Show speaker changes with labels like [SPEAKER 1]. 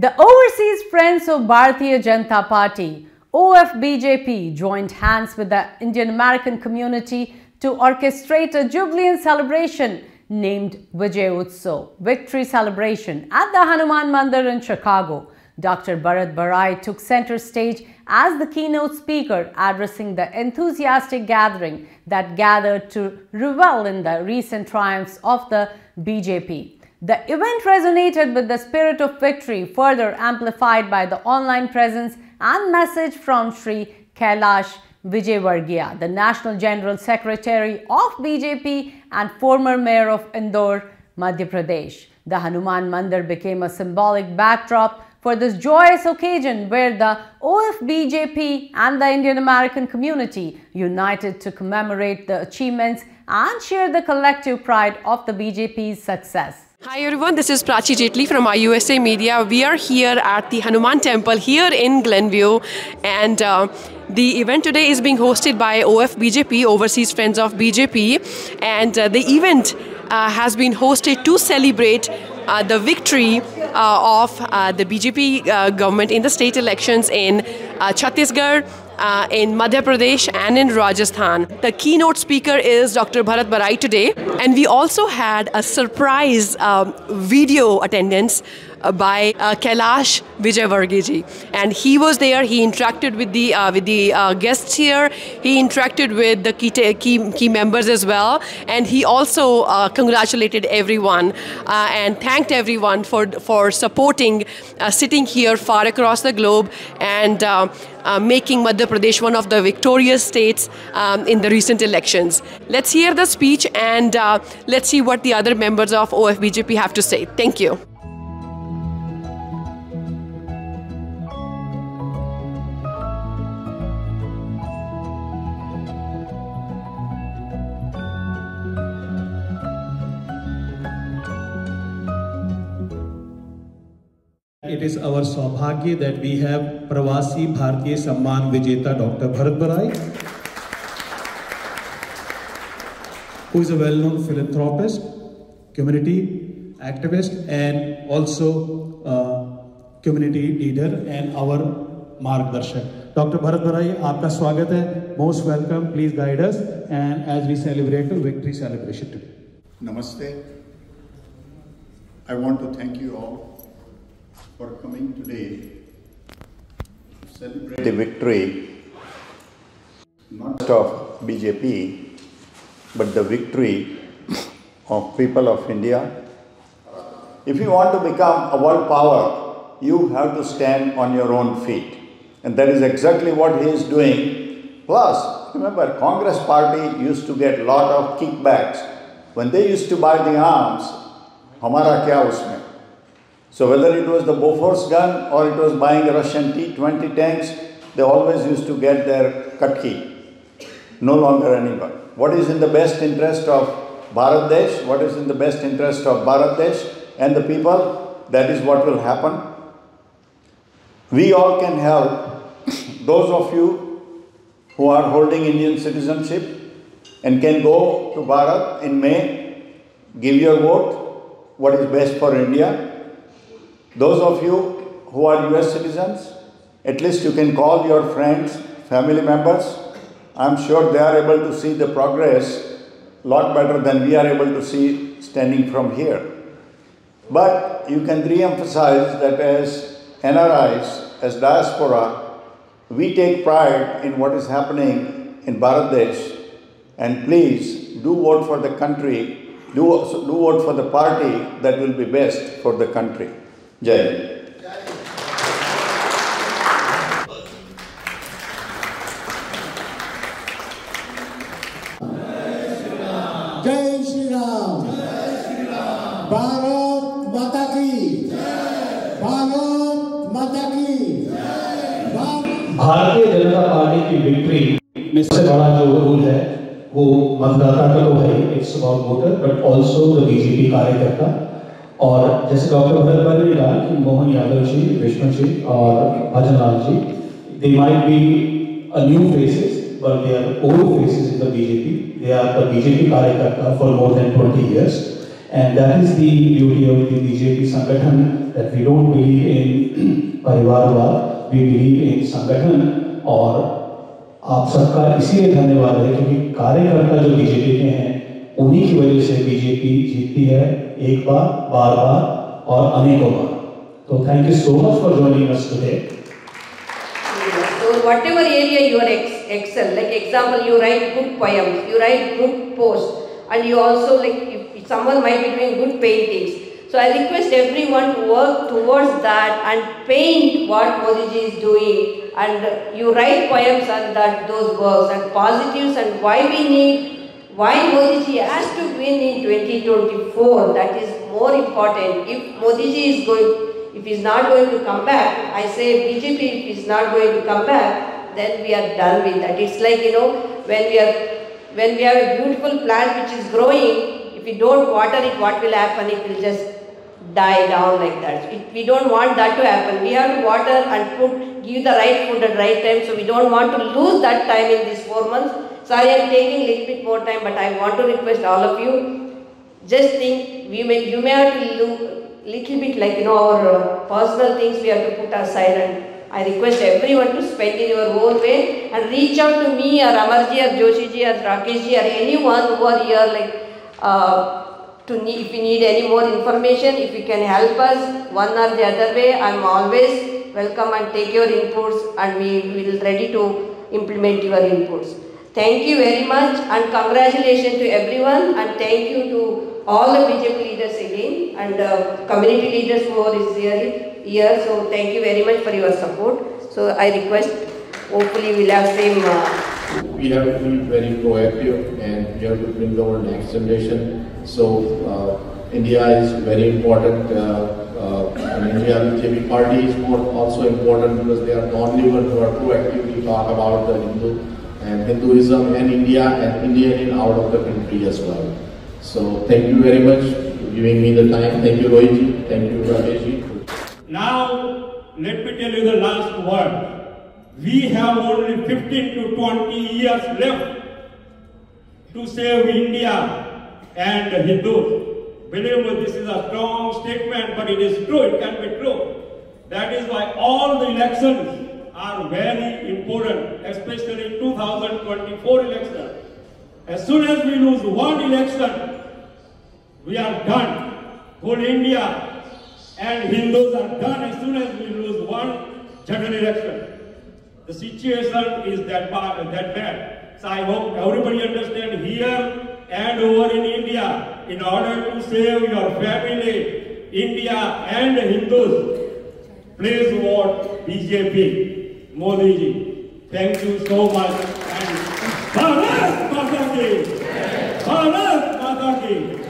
[SPEAKER 1] The Overseas Friends of Bharatiya Janata Party, OFBJP, joined hands with the Indian American community to orchestrate a jubilant celebration named Vijay Utsav, Victory Celebration, at the Hanuman Mandir in Chicago. Dr. Bharat Barai took center stage as the keynote speaker, addressing the enthusiastic gathering that gathered to revel in the recent triumphs of the BJP. The event resonated with the spirit of victory, further amplified by the online presence and message from Sri Kailash Vijayvargiya, the National General Secretary of BJP and former Mayor of Indore, Madhya Pradesh. The Hanuman Mandir became a symbolic backdrop for this joyous occasion where the OFBJP and the Indian American community united to commemorate the achievements and share the collective pride of the BJP's success.
[SPEAKER 2] Hi everyone, this is Prachi Jetli from IUSA Media. We are here at the Hanuman Temple here in Glenview. And uh, the event today is being hosted by OFBJP, Overseas Friends of BJP and uh, the event uh, has been hosted to celebrate uh, the victory uh, of uh, the BJP government in the state elections in Chhattisgarh, uh, in Madhya Pradesh and in Rajasthan. The keynote speaker is Dr. Bharat Barai today, and we also had a surprise um, video attendance by uh, Kailash Vijayvargiji, and he was there. He interacted with the uh, with the uh, guests here. He interacted with the key, key, key members as well, and he also uh, congratulated everyone uh, and thanked everyone for for supporting, sitting here far across the globe and. making Madhya Pradesh one of the victorious states um, in the recent elections. Let's hear the speech and let's see what the other members of OFBJP have to say. Thank you.
[SPEAKER 3] It is our सौभाग्य that we have प्रवासी भारतीय सम्मान विजेता doctor Bharat Barai who is a well known philanthropist community activist and also community leader and our मार्गदर्शक doctor Bharat Barai आपका स्वागत है most welcome please guide us and as we celebrate victory celebration to
[SPEAKER 4] नमस्ते I want to thank you all for coming today to celebrate the victory not just of BJP but the victory of people of India. If you want to become a world power, you have to stand on your own feet. And that is exactly what he is doing. Plus, remember, Congress party used to get a lot of kickbacks. When they used to buy the arms, हमारा क्या उसमें so whether it was the Bofors gun or it was buying Russian T-20 tanks, they always used to get their katki. No longer anyone. What is in the best interest of Bharat Desh? What is in the best interest of Bharat Desh and the people? That is what will happen. We all can help those of you who are holding Indian citizenship and can go to Bharat in May, give your vote, what is best for India, those of you who are US citizens, at least you can call your friends, family members. I'm sure they are able to see the progress a lot better than we are able to see standing from here. But you can re-emphasize that as NRIs, as diaspora, we take pride in what is happening in Bharat Desh and please do vote for the country, do, do vote for the party that will be best for the country. जय।
[SPEAKER 5] जय श्री राम भारत माता की। भारत माता की।
[SPEAKER 3] Bharatiya Janata party की victory में सबसे बड़ा जो रोल है वो मतदाता का तो है it's about voter but also the BJP कार्यकर्ता। और जैसे डॉक्टर ने कहा कि मोहन यादव जी, विष्णु जी और Bhajanlal ji they might be new faces but they are old faces in the BJP they are the BJP कार्यकर्ता for more than 20 years and that is the beauty of the BJP संगठन that we don't believe in परिवारवाद we believe in संगठन. और आप सबका इसीलिए धन्यवाद है क्योंकि कार्यकर्ता जो बीजेपी के हैं उन्हीं की वजह से बीजेपी जीतती है एक बार बार बार और अनेकों बार तो thank you so much for joining us today
[SPEAKER 6] So whatever area you are ex- excel, like example, you write good poems, you write good posts, and you also like if, if someone might be doing good paintings. So I request everyone to work towards that and paint what Modi is doing, and uh, you write poems on that those works and positives and why we need. why Modi ji has to win in 2024? That is more important. If Modi ji is going if he's not going to come back, I say BJP if he's not going to come back, then we are done with that. It's like, you know, when we are, when we have a beautiful plant which is growing, if we don't water it, what will happen? It will just die down like that. It, we don't want that to happen. We have to water and put, give the right food at right time. So we don't want to lose that time in these four months. Sorry, I'm taking a little bit more time, but I want to request all of you, just think, we may, you may have to lo- little bit like you know our uh, personal things we have to put aside and I request everyone to spend in your own way and reach out to me or Amarji or Joshiji or Rakesh ji or anyone who are here like uh, to need, if you need any more information, if you can help us one or the other way, I am always welcome and take your inputs and we will ready to implement your inputs. Thank you very much and congratulations to everyone and thank you to all the BJP leaders again and uh, community leaders who are here, here. So thank you very much for your support. So I request, hopefully we'll have same. Uh,
[SPEAKER 7] we have to be very proactive and we have to bring our next generation. So uh, India is very important. Uh, uh, and India BJP party is more also important because they are one who are proactively talk about the Hindu and Hinduism and India and Indian in out of the country as well. So thank you very much for giving me the time. Thank you Rohit Thank you Rajesh
[SPEAKER 8] Now let me tell you the last word. We have only 15 to 20 years left to save India and Hindus. Believe me, this is a strong statement, but it is true, it can be true. That is why all the elections are very important, especially in 2024 election. As soon as we lose one election, we are done. Whole India and Hindus are done as soon as we lose one general election. The situation is that bad, that bad. So I hope everybody understand here and over in India, in order to save your family, India and Hindus, please vote BJP, Modi ji, Thank you so much. And Bharat Mataki! Bharat Mata Mataki!